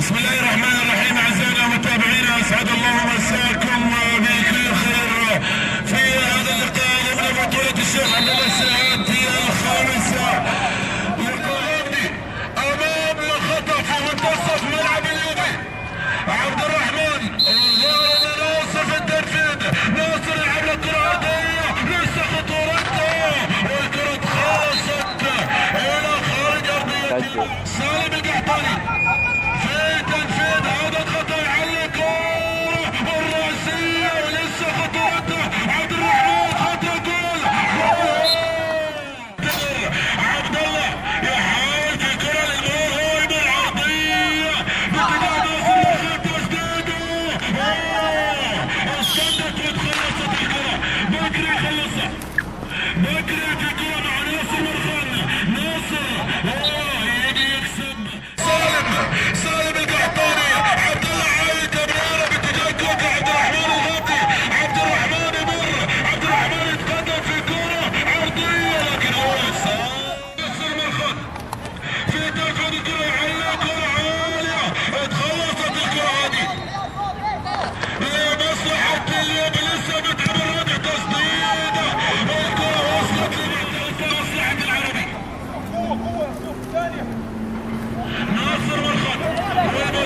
بسم الله الرحمن الرحيم. أعزائنا متابعينا أسعد الله مساكم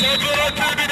Sopra,